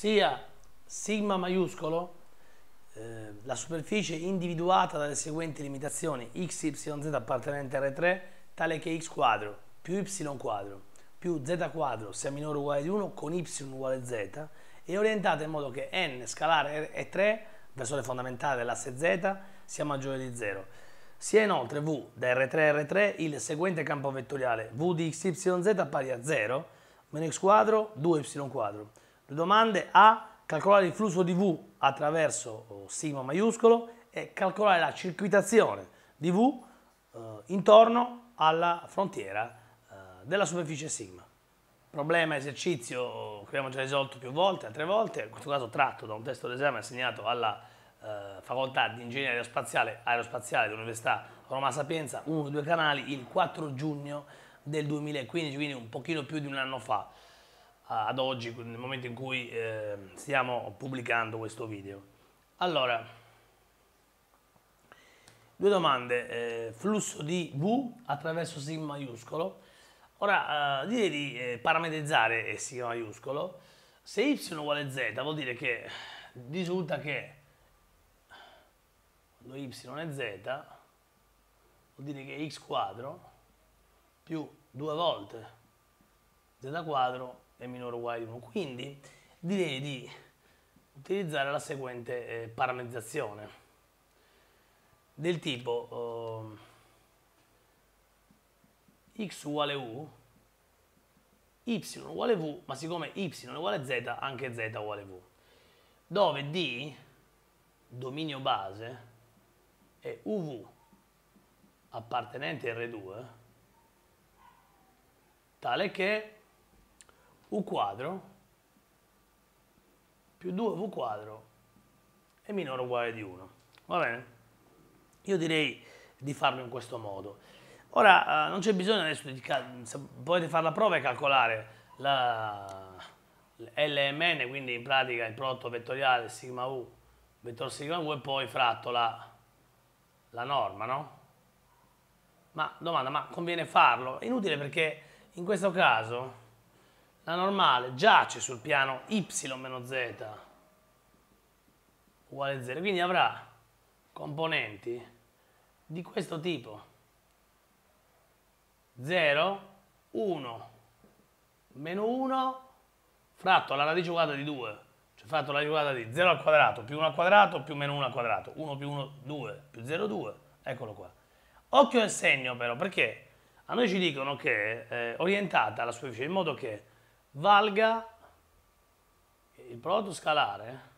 sia sigma maiuscolo, eh, la superficie individuata dalle seguenti limitazioni x, y, z appartenente a R3 tale che x quadro più y quadro più z quadro sia minore o uguale di 1 con y uguale z è orientata in modo che n scalare è 3 versore fondamentale dell'asse z sia maggiore di 0. Sia inoltre v da R3 a R3 il seguente campo vettoriale v di x, y, z pari a 0 meno x quadro 2y quadro. Le domande A calcolare il flusso di V attraverso sigma maiuscolo e calcolare la circuitazione di V eh, intorno alla frontiera eh, della superficie sigma. Problema, esercizio che abbiamo già risolto più volte, altre volte, in questo caso tratto da un testo d'esame assegnato alla eh, facoltà di ingegneria aerospaziale, aerospaziale dell'Università Roma Sapienza, uno dei due canali, il 4 giugno del 2015, quindi un pochino più di un anno fa ad oggi, nel momento in cui eh, stiamo pubblicando questo video. Allora, due domande, eh, flusso di V attraverso sigma maiuscolo. Ora, eh, direi di eh, parametrizzare sigma maiuscolo. Se y uguale z vuol dire che risulta che quando y è z vuol dire che x quadro più due volte z quadro è minore o uguale di 1. Quindi direi di utilizzare la seguente eh, parametrizzazione del tipo eh, x uguale u, y uguale v, ma siccome y uguale z, anche z uguale v, dove d, dominio base, è uv appartenente a R2, tale che u quadro più 2v quadro è minore o uguale di 1. Va bene? Io direi di farlo in questo modo. Ora, eh, non c'è bisogno adesso di... potete fare la prova e calcolare la LMN, quindi in pratica il prodotto vettoriale sigma U, vettore sigma U e poi fratto la, la norma, no? Ma domanda, ma conviene farlo? È inutile perché in questo caso la normale giace sul piano y meno z uguale a 0, quindi avrà componenti di questo tipo. 0, 1, meno 1 fratto alla radice quadrata di 2, cioè fratto alla radice quadrata di 0 al quadrato più 1 al quadrato più meno 1 al quadrato, 1 più 1, 2 più 0, 2, eccolo qua. Occhio al segno però, perché a noi ci dicono che è orientata alla superficie in modo che valga il prodotto scalare.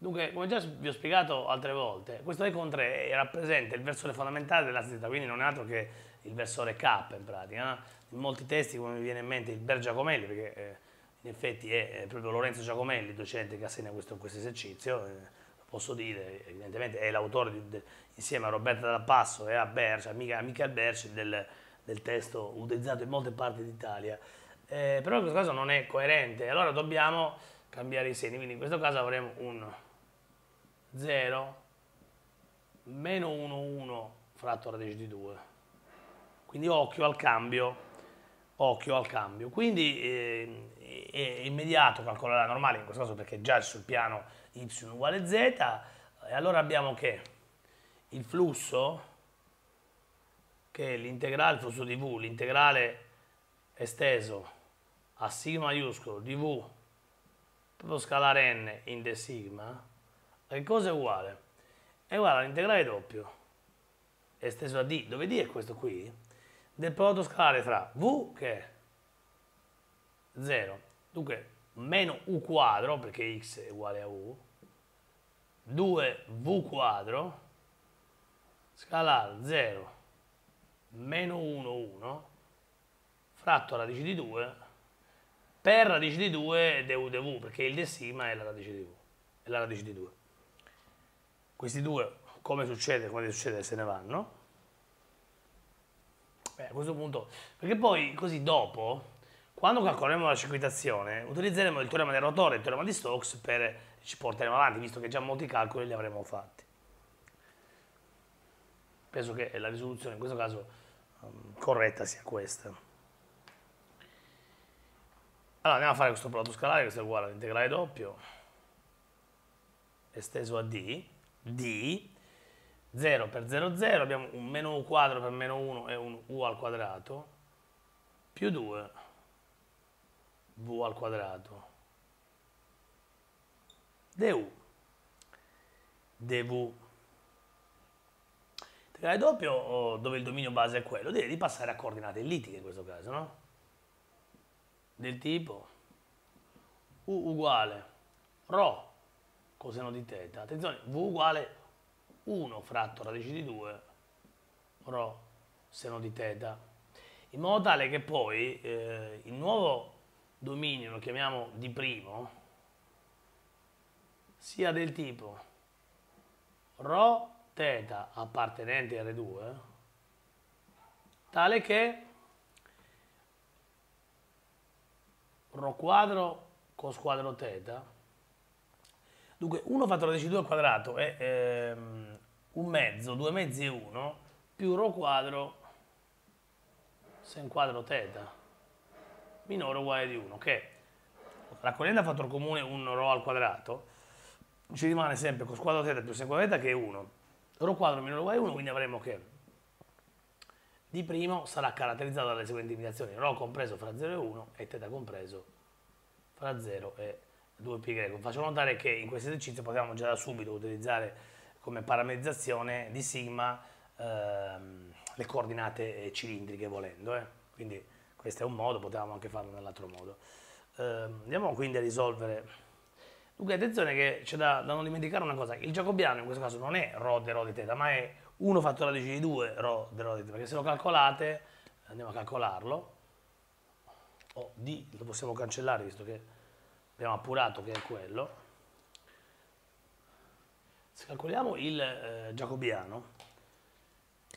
Dunque, come già vi ho spiegato altre volte, questo E con 3 rappresenta il versore fondamentale della z, quindi non è altro che il versore K in pratica. In molti testi, come mi viene in mente, il Ber Giacomelli, perché eh, in effetti è, proprio Lorenzo Giacomelli, docente che assegna questo, questo esercizio, eh, posso dire, evidentemente è l'autore insieme a Roberta Dalla Passo e a Berci, amica, amica Berci, del, del testo utilizzato in molte parti d'Italia eh, però questo caso non è coerente, allora dobbiamo cambiare i segni, quindi in questo caso avremo un 0 meno 1, 1 fratto radice di 2, quindi occhio al cambio, occhio al cambio, quindi eh, è immediato calcolare la normale, in questo caso perché già sul piano y uguale z, e allora abbiamo che il flusso, che è l'integrale, il flusso di v, l'integrale esteso a sigma maiuscolo di V proprio scalare n in de sigma, che cosa è uguale? È uguale all'integrale doppio. Esteso a d, dove d è questo qui, del prodotto scalare tra v che è 0, dunque meno u quadro, perché x è uguale a u, 2v quadro, scalare 0, meno 1, 1, fratto radice di 2 per radice di 2 du dv, perché il decima è la radice di v, è la radice di 2. Questi due, come succede, come succede, se ne vanno. Beh, a questo punto, perché poi così dopo, quando calcoleremo la circuitazione, utilizzeremo il teorema del rotore e il teorema di Stokes per ci porteremo avanti, visto che già molti calcoli li avremo fatti. Penso che la risoluzione in questo caso um, corretta sia questa. Allora andiamo a fare questo prodotto scalare, questo è uguale all'integrale doppio, esteso a d, d, 0 per 0, 0, abbiamo un meno u quadro per meno 1 e un u al quadrato, più 2 v al quadrato du dv integrale doppio dove il dominio base è quello devi passare a coordinate ellittiche in questo caso no? del tipo u uguale ρ coseno di teta attenzione v uguale 1 fratto radice di 2 ρ seno di teta in modo tale che poi eh, il nuovo dominio, lo chiamiamo di primo, sia del tipo ρ θ appartenente a R2, tale che Rho quadro con squadro teta. Dunque 1 fatto da 12 al quadrato è ehm, un mezzo, due mezzi e 1, più rho quadro sen quadro teta minore o uguale di 1, che raccogliendo a fattore comune 1 rho al quadrato, ci rimane sempre cos quadro teta più sen quadro teta che è 1. Rho quadro minore o uguale di 1, quindi avremo che di primo sarà caratterizzato dalle seguenti limitazioni, ρ compreso fra 0 e 1 e θ compreso fra 0 e 2π. Faccio notare che in questo esercizio potevamo già da subito utilizzare come parametrizzazione di sigma ehm, le coordinate cilindriche volendo, eh? quindi questo è un modo, potevamo anche farlo nell'altro modo. Eh, andiamo quindi a risolvere. Dunque attenzione che c'è da, da, non dimenticare una cosa, il jacobiano in questo caso non è ρ de ρ di θ, ma è 1 fatto radice di 2 ρ de ρ di θ, perché se lo calcolate, andiamo a calcolarlo, o d lo possiamo cancellare visto che abbiamo appurato che è quello, se calcoliamo il eh, jacobiano,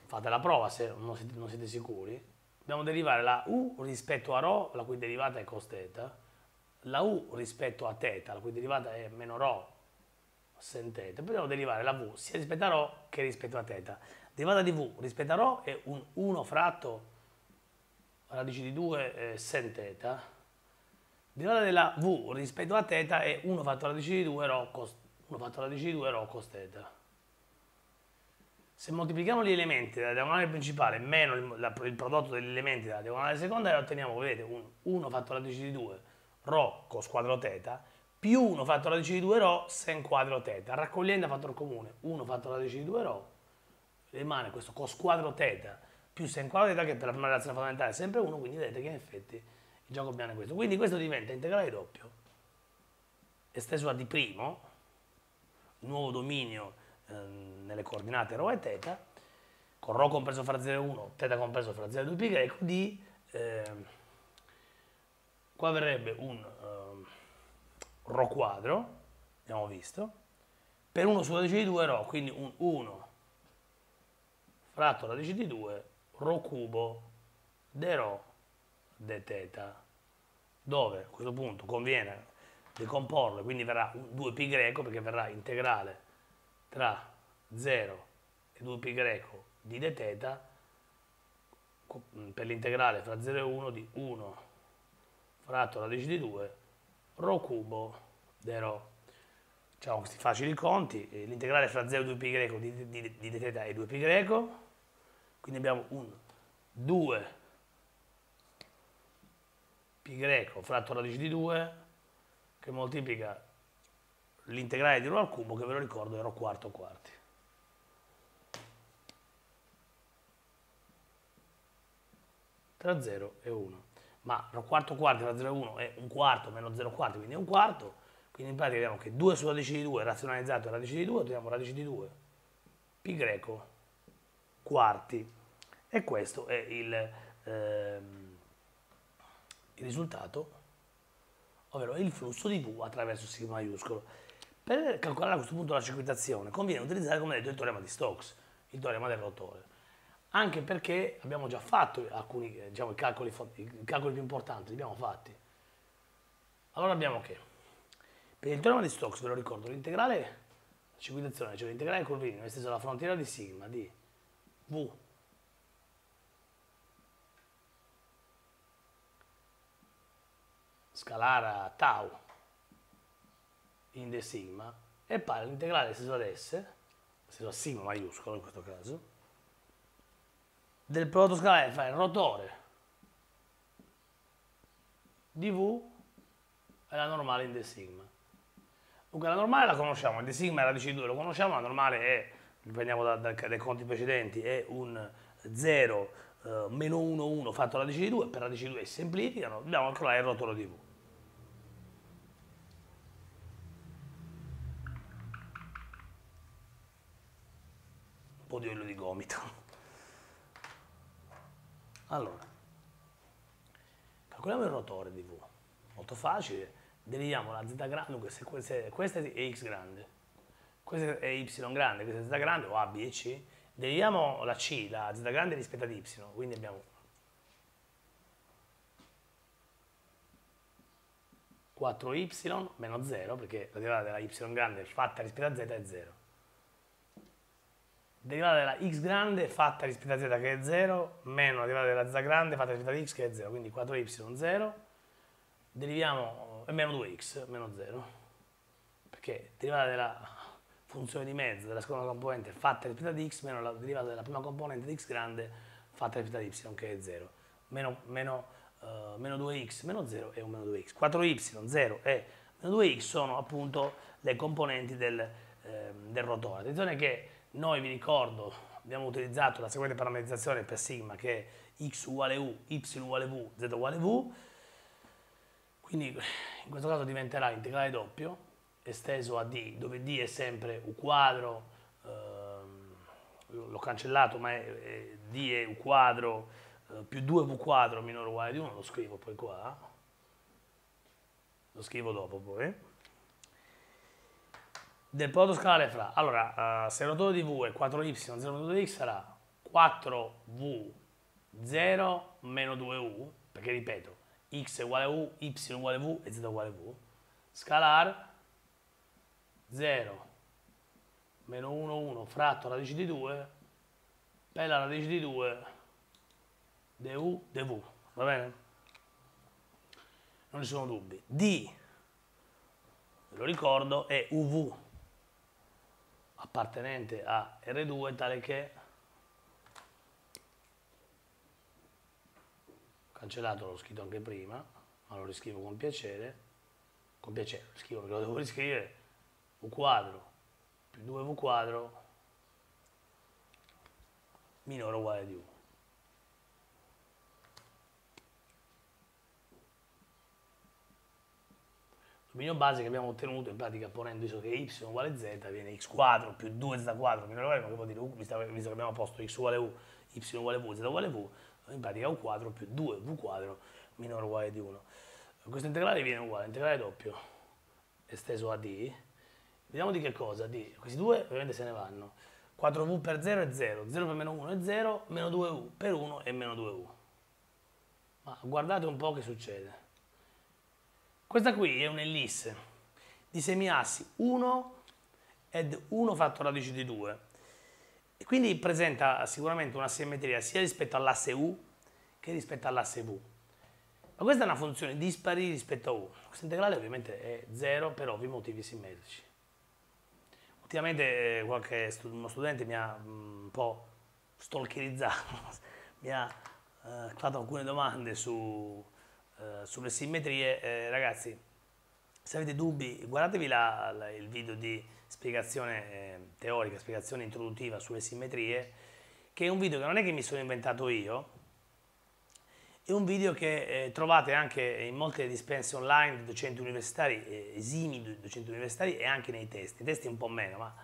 fate la prova se non siete, non siete, sicuri, dobbiamo derivare la u rispetto a ρ, la cui derivata è cos θ, la u rispetto a θ, la cui derivata è meno ρ sen θ, poi dobbiamo derivare la v sia rispetto a ρ che rispetto a θ. Derivata di v rispetto a ρ è un 1 fratto radice di 2 eh, sen θ, derivata della v rispetto a θ è 1 fatto radice di 2 ρ cos, 1 fatto radice di 2 ρ cos θ. Se moltiplichiamo gli elementi della diagonale principale meno il, la, il prodotto degli elementi della diagonale secondaria otteniamo, vedete, un 1 fatto radice di 2 ρ cos quadro θ più 1 fatto radice di 2 ρ sen quadro θ. Raccogliendo a fattore comune 1 fatto radice di 2 ρ rimane questo cos quadro θ più sen quadro θ che per la prima relazione fondamentale è sempre 1, quindi vedete che in effetti il gioco bianco è questo. Quindi questo diventa integrale doppio esteso a di primo, nuovo dominio Ehm, nelle coordinate ρ e θ, con ρ compreso fra 0 e 1, θ compreso fra 0 e 2π, di eh, qua verrebbe un eh, Rho quadro, abbiamo visto, per 1 su radice di 2 Rho, quindi un 1 fratto radice di 2 Rho cubo de Rho de teta, dove? A questo punto conviene decomporlo, quindi verrà 2π greco perché verrà integrale tra 0 e 2π greco di d teta per l'integrale fra 0 e 1 di 1 fratto radice di 2 ρ cubo de ρ. Facciamo questi facili conti, l'integrale fra 0 e 2π greco di, di, di d θ è 2π greco, quindi abbiamo un 2 π greco fratto radice di 2 che moltiplica l'integrale di ρ al cubo che ve lo ricordo è ρ quarto quarti. Tra 0 e 1. Ma ρ quarto quarti tra 0 e 1 è un quarto meno 0 quarti, quindi è un quarto. Quindi in pratica abbiamo che 2 su radice di 2 razionalizzato è radice di 2, otteniamo radice di 2 pi greco quarti. E questo è il, ehm, il risultato, ovvero il flusso di V attraverso sigma maiuscolo. Per calcolare a questo punto la circuitazione conviene utilizzare, come detto, il teorema di Stokes, il teorema del rotore. Anche perché abbiamo già fatto alcuni diciamo, i, calcoli, i calcoli più importanti, li abbiamo fatti. Allora abbiamo che per il teorema di Stokes, ve lo ricordo, l'integrale circuitazione, cioè l'integrale curvilineo esteso alla frontiera di sigma di V scalare a tau in d sigma è pari all'integrale esteso ad S, esteso a sigma maiuscolo in questo caso, del prodotto scalare fra il rotore di V e la normale in d sigma. Dunque la normale la conosciamo, il d sigma è radice di 2 lo conosciamo, la normale è, prendiamo da, da, dai conti precedenti, è un 0 eh, meno 1, 1 fatto radice di 2, per radice di 2 semplificano, dobbiamo calcolare il rotolo V. Un po' di olio di gomito. Allora, calcoliamo il rotore di V, molto facile, deriviamo la z grande, questa è x grande, questa è y grande, questa è z grande o a, b e c, deriviamo la c, la z grande rispetto ad y, quindi abbiamo 4y meno 0, perché la derivata della y grande fatta rispetto a z è 0. Derivata della x grande fatta rispetto a z che è 0, meno la derivata della z grande fatta rispetto a x che è 0, quindi 4y 0. Deriviamo, è meno 2x, meno 0, perché derivata della funzione di mezzo della seconda componente fatta rispetto ad x meno la derivata della prima componente di x grande fatta rispetto ad y che è 0. Meno, meno, uh, meno 2x meno 0 è un meno 2x. 4y, 0 e meno 2x sono appunto le componenti del, eh, del rotore. Attenzione che noi vi ricordo abbiamo utilizzato la seguente parametrizzazione per sigma che è x uguale u, y uguale v, z uguale v, quindi in questo caso diventerà integrale doppio esteso a d, dove d è sempre u quadro, ehm, l'ho cancellato, ma è, è, d è u quadro eh, più 2v quadro minore uguale di 1, lo scrivo poi qua, lo scrivo dopo poi, del prodotto scalare fra, allora, uh, se il rotore di v è 4y 0 meno 2x sarà 4v 0 meno 2u, perché ripeto, x è uguale u, y è uguale v e z è uguale v, scalar 0 meno 1, 1 fratto radice di 2 per la radice di 2 du dv, va bene? Non ci sono dubbi. D, ve lo ricordo, è uv appartenente a R2 tale che cancellato l'ho scritto anche prima, ma lo riscrivo con piacere, con piacere, lo scrivo perché lo devo riscrivere, v quadro più 2v quadro minore o uguale di 1. Dominio base che abbiamo ottenuto in pratica ponendo visto che y uguale z viene x quadro più 2z quadro minore o uguale, ma che vuol dire u, visto, che abbiamo posto x uguale u, y uguale v, z uguale v, in pratica u quadro più 2v quadro minore uguale di 1. Questo integrale viene uguale, integrale doppio esteso a d, Vediamo di che cosa, di questi due ovviamente se ne vanno. 4v per 0 è 0, 0 per meno 1 è 0, meno 2u per 1 è meno 2u. Ma guardate un po' che succede. Questa qui è un'ellisse di semiassi 1 ed 1 fatto radice di 2. E quindi presenta sicuramente una simmetria sia rispetto all'asse u che rispetto all'asse v. Ma questa è una funzione dispari rispetto a u. Questo integrale ovviamente è 0 per ovvi motivi simmetrici. Ultimamente eh, qualche uno studente mi ha mm, un po' stalkerizzato, mi ha eh, fatto alcune domande su, eh, sulle simmetrie. Eh, ragazzi, se avete dubbi, guardatevi la, la, il video di spiegazione eh, teorica, spiegazione introduttiva sulle simmetrie, che è un video che non è che mi sono inventato io, è un video che eh, trovate anche in molte dispense online di docenti universitari, eh, esimi docenti universitari e anche nei testi. I testi un po' meno, ma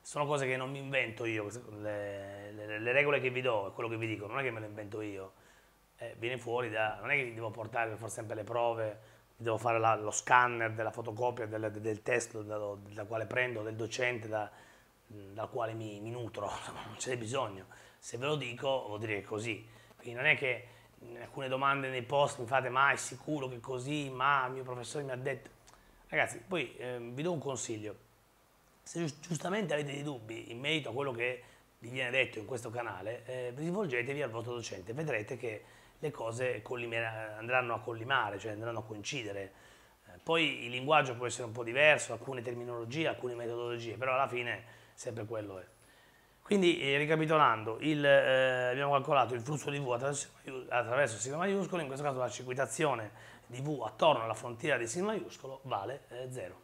sono cose che non mi invento io, le, le, le regole che vi do, quello che vi dico, non è che me le invento io, eh, viene fuori da, non è che devo portare per forza sempre le prove, devo fare la, lo scanner della fotocopia del, del testo da, da, quale prendo, del docente da, dal quale mi, mi nutro, non c'è bisogno. Se ve lo dico vuol dire che è così. Quindi non è che alcune domande nei post mi fate ma è sicuro che così, ma il mio professore mi ha detto. Ragazzi, poi eh, vi do un consiglio, se giustamente avete dei dubbi in merito a quello che vi viene detto in questo canale, eh, rivolgetevi al vostro docente, vedrete che le cose andranno a collimare, cioè andranno a coincidere. Eh, poi il linguaggio può essere un po' diverso, alcune terminologie, alcune metodologie, però alla fine sempre quello è. Quindi eh, ricapitolando, il, eh, abbiamo calcolato il flusso di V attraverso, attraverso sigma maiuscolo, in questo caso la circuitazione di V attorno alla frontiera di sigma maiuscolo vale 0.